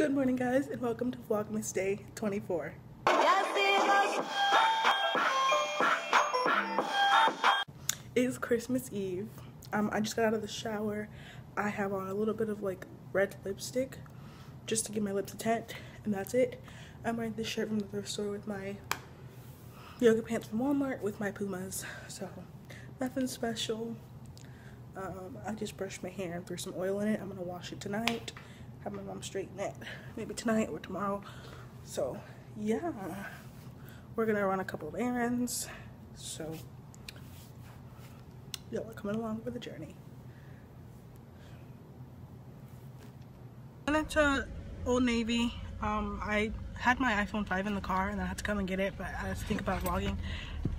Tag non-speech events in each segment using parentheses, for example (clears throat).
Good morning guys and welcome to Vlogmas Day 24. It's Christmas Eve. Um, I just got out of the shower. I have on a little bit of like red lipstick just to give my lips a tint and that's it. I'm wearing this shirt from the thrift store with my yoga pants from Walmart with my Pumas. So nothing special. Um, I just brushed my hair and threw some oil in it. I'm gonna wash it tonight. Have my mom straighten it maybe tonight or tomorrow. So yeah, we're gonna run a couple of errands. So y'all are coming along for the journey. I went to Old Navy. Um, I had my iPhone 5 in the car and I had to come and get it, but I was thinking about vlogging.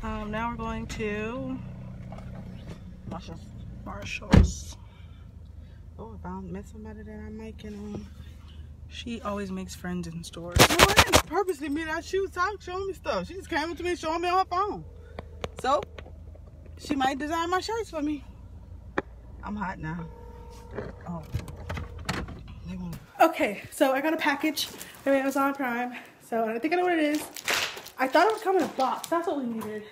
Um, now we're going to Marshall's. Marshall's. Oh, if I don't met somebody that I might can um She always makes friends in stores. No, I didn't purposely meet her. She was talking, showing me stuff. She just came up to me showing me on her phone. So she might design my shirts for me. I'm hot now. Oh. Okay, so I got a package from Amazon Prime. So I think I know what it is. I thought it would come in a box. That's what we needed.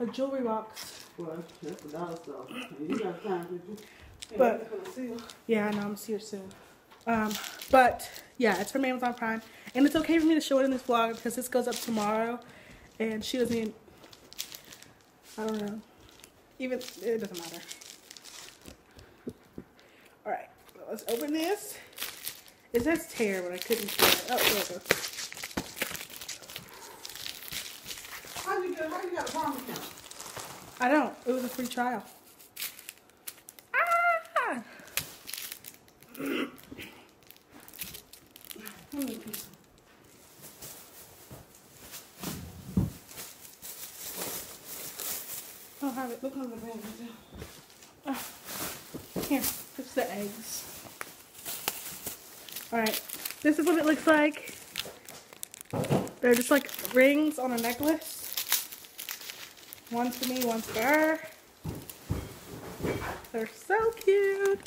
A jewelry box. well, that's a dollar stuff. You got time, did you? But yeah, I know I'm gonna see her soon. Um, but yeah, it's from Amazon Prime, and it's okay for me to show it in this vlog because this goes up tomorrow, and she doesn't even. I don't know. Even it doesn't matter. All right, well, let's open this. It says tear, but I couldn't tear it. Oh, there it goes. How you get how you got a palm account? I don't. It was a free trial. Ah! Have it. Look on the bag. Oh. Here, it's the eggs. Alright, this is what it looks like. They're just like rings on a necklace. One for me, one for her. They're so cute.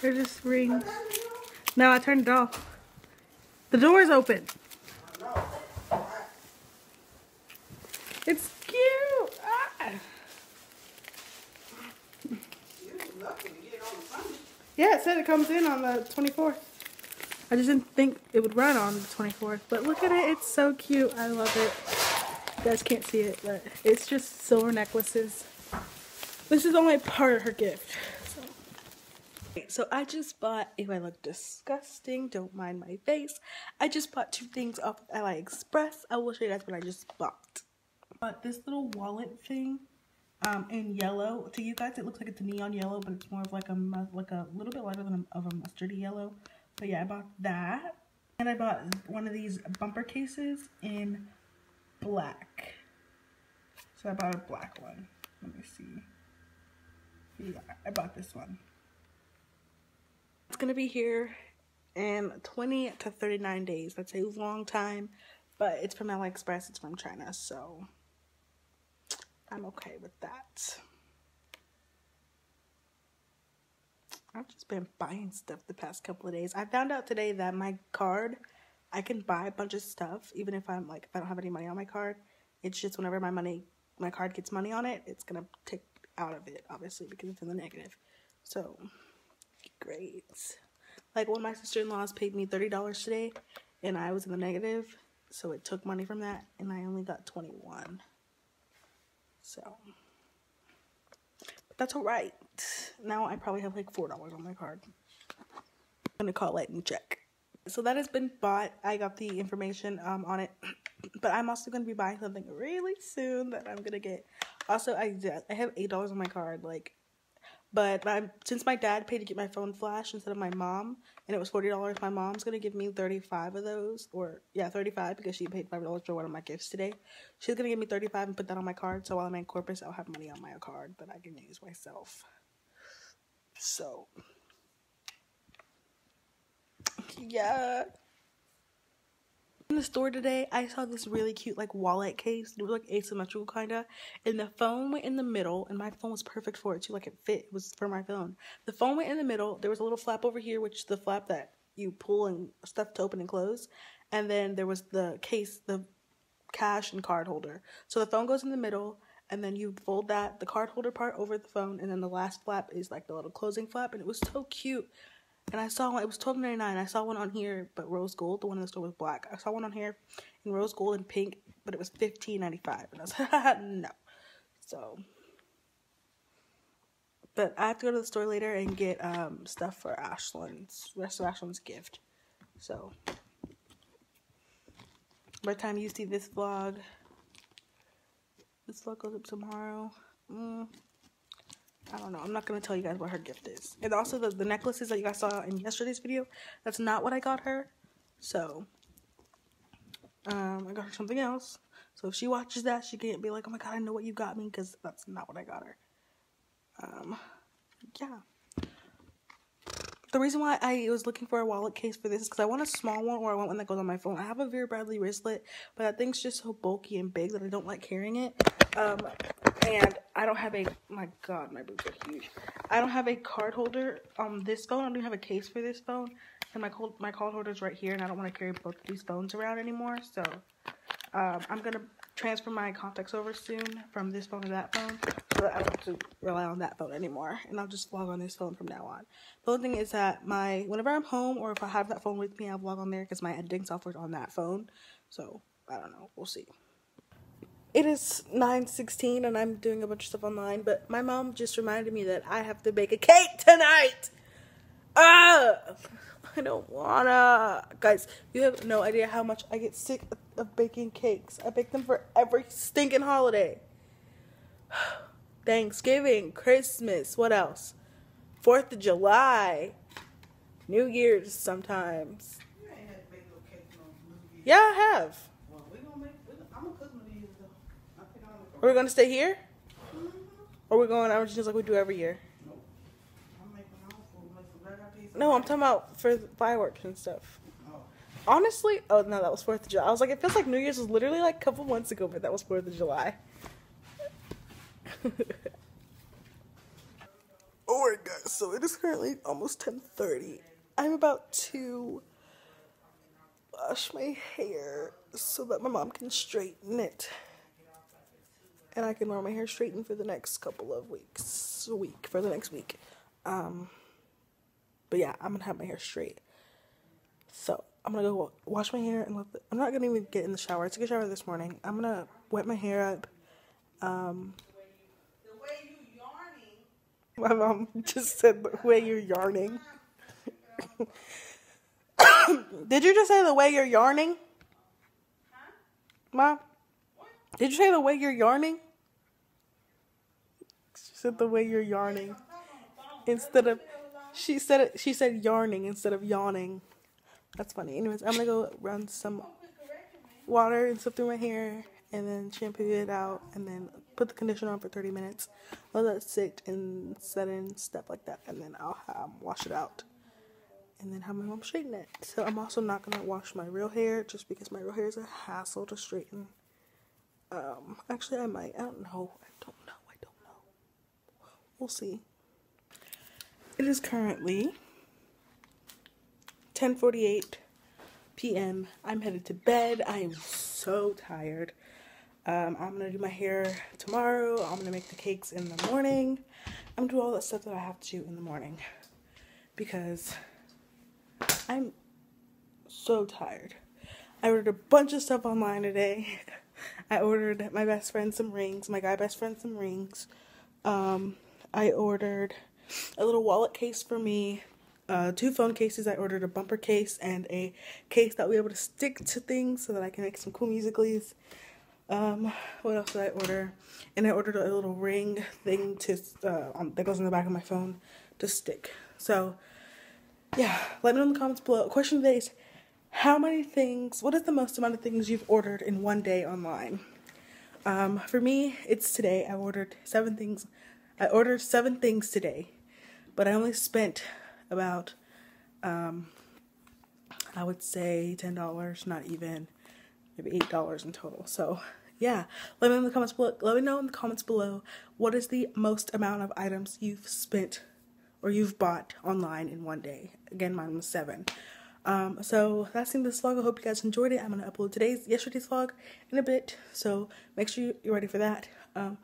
They're just rings. No, I turned it off. The door's open. It's cute. Ah. Yeah, it said it comes in on the 24th. I just didn't think it would run on the 24th. But look at it. It's so cute. I love it. You guys can't see it, but it's just silver necklaces. This is only part of her gift. So, I just bought, if I look disgusting, don't mind my face. I just bought two things off of AliExpress. I will show you guys what I just bought. But this little wallet thing um, in yellow. To you guys, it looks like it's a neon yellow, but it's more of like a like a little bit lighter than a, of a mustardy yellow. But yeah, I bought that, and I bought one of these bumper cases in black. So I bought a black one. Let me see. Yeah, I bought this one. It's gonna be here in 20 to 39 days. That's a long time, but it's from AliExpress. It's from China, so I'm okay with that. I've just been buying stuff the past couple of days. I found out today that my card, I can buy a bunch of stuff even if I'm like if I don't have any money on my card. It's just whenever my money my card gets money on it, it's gonna take out of it, obviously, because it's in the negative. So great. Like when my sister in laws paid me thirty dollars today and I was in the negative, so it took money from that and I only got twenty one. So but that's alright. Now I probably have like four dollars on my card. I'm gonna call it and check. So that has been bought. I got the information um, on it, (clears throat) but I'm also gonna be buying something really soon that I'm gonna get. Also, I I have eight dollars on my card, like, but since my dad paid to get my phone flash instead of my mom, and it was forty dollars, my mom's gonna give me thirty five of those, or yeah, thirty five because she paid five dollars for one of my gifts today. She's gonna give me thirty five and put that on my card, so while I'm in Corpus, I'll have money on my card that I can use myself. So, yeah. In the store today, I saw this really cute like wallet case. It was like asymmetrical kinda, and the phone went in the middle, and my phone was perfect for it too. Like it fit. It was for my phone. The phone went in the middle. There was a little flap over here, which is the flap that you pull and stuff to open and close, and then there was the case, the cash and card holder. So the phone goes in the middle, and then you fold that the card holder part over the phone, and then the last flap is like the little closing flap, and it was so cute. And I saw one. It was twelve ninety nine. I saw one on here, but rose gold. The one in the store was black. I saw one on here in rose gold and pink, but it was fifteen ninety five. And I was like, (laughs) no. So, but I have to go to the store later and get um stuff for Ashlyn's rest of Ashlyn's gift. So, by the time you see this vlog, this vlog goes up tomorrow. Mm, I don't know. I'm not gonna tell you guys what her gift is. And also the, the necklaces that you guys saw in yesterday's video, that's not what I got her. So um I got her something else. So if she watches that, she can't be like, Oh my god, I know what you got me because that's not what I got her. Um yeah. The reason why I was looking for a wallet case for this is because I want a small one or I want one that goes on my phone. I have a Vera Bradley wristlet, but that thing's just so bulky and big that I don't like carrying it. Um, and I don't have a my god, my boobs are huge. I don't have a card holder on this phone. I don't have a case for this phone, and my cold my card holder's right here, and I don't want to carry both these phones around anymore. So um, I'm gonna transfer my contacts over soon from this phone to that phone, so that I don't have to rely on that phone anymore, and I'll just vlog on this phone from now on. The only thing is that my whenever I'm home or if I have that phone with me, I'll vlog on there because my editing software's on that phone. So I don't know. We'll see it is 9.16 and I'm doing a bunch of stuff online, but my mom just reminded me that I have to bake a cake tonight. Ah, I don't wanna. Guys, you have no idea how much I get sick of baking cakes. I bake them for every stinking holiday. (sighs) Thanksgiving, Christmas, what else? Fourth of July, New Year's sometimes. Yeah, I have. Are we gonna stay here? Or are we going out just like we do every year? No, I'm talking about for fireworks and stuff. Honestly, oh no, that was Fourth of July. I was like, it feels like New Year's was literally like a couple months ago, but that was Fourth of July. (laughs) Alright guys, so it is currently almost 10.30. I'm about to wash my hair so that my mom can straighten it and I can wear my hair straightened for the next couple of weeks, a week for the next week. Um, but yeah, I'm gonna have my hair straight. So I'm gonna go wash my hair and let the, I'm not gonna even get in the shower. I took a shower this morning. I'm gonna wet my hair up. Um, The way you yearning. my mom (laughs) just said the way you're yarning. (coughs) Did you just say the way you're yarning? Huh? Mom? Did you say the way you're yarning? She said the way you're yarning. Instead of she said it she said yarning instead of yawning. That's funny. Anyways, I'm gonna go run some water and stuff through my hair and then shampoo it out and then put the conditioner on for 30 minutes. Let that sit and set in stuff like that and then I'll wash it out and then have my mom straighten it. So I'm also not gonna wash my real hair just because my real hair is a hassle to straighten. Um, actually, I might. I don't know. I don't know. I don't know. We'll see. It is currently 10:48 p.m. I'm headed to bed. I am so tired. Um, I'm gonna do my hair tomorrow. I'm gonna make the cakes in the morning. I'm gonna do all that stuff that I have to do in the morning because I'm so tired. I ordered a bunch of stuff online today. (laughs) I ordered my best friend some rings, my guy best friend some rings. Um, I ordered a little wallet case for me, uh, two phone cases. I ordered a bumper case and a case that be able to stick to things so that I can make some cool musicallys. Um, what else did I order? And I ordered a little ring thing to uh, on, that goes in the back of my phone to stick. So, yeah, let me know in the comments below. Question today is how many things, what is the most amount of things you've ordered in one day online? Um, for me, it's today. I ordered seven things. I ordered seven things today, but I only spent about, um, I would say $10, not even, maybe $8 in total. So, yeah, let me know in the comments below. Let me know in the comments below what is the most amount of items you've spent or you've bought online in one day. Again, mine was seven. Um, so that's the end of this vlog. I hope you guys enjoyed it. I'm gonna upload today's yesterday's vlog in a bit, so make sure you're ready for that. Um,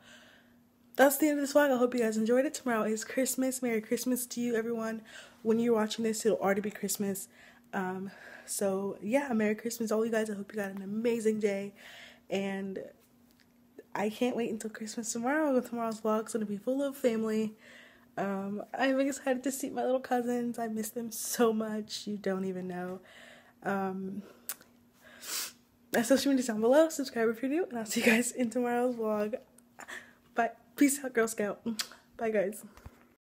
that's the end of this vlog. I hope you guys enjoyed it. Tomorrow is Christmas. Merry Christmas to you, everyone. When you're watching this, it'll already be Christmas. Um, so yeah, Merry Christmas, all you guys. I hope you got an amazing day, and I can't wait until Christmas tomorrow. Tomorrow's vlog's gonna be full of family. Um, I'm excited to see my little cousins. I miss them so much. You don't even know. Um, my social media down below. Subscribe if you're new, and I'll see you guys in tomorrow's vlog. Bye. Peace out, Girl Scout. Bye, guys.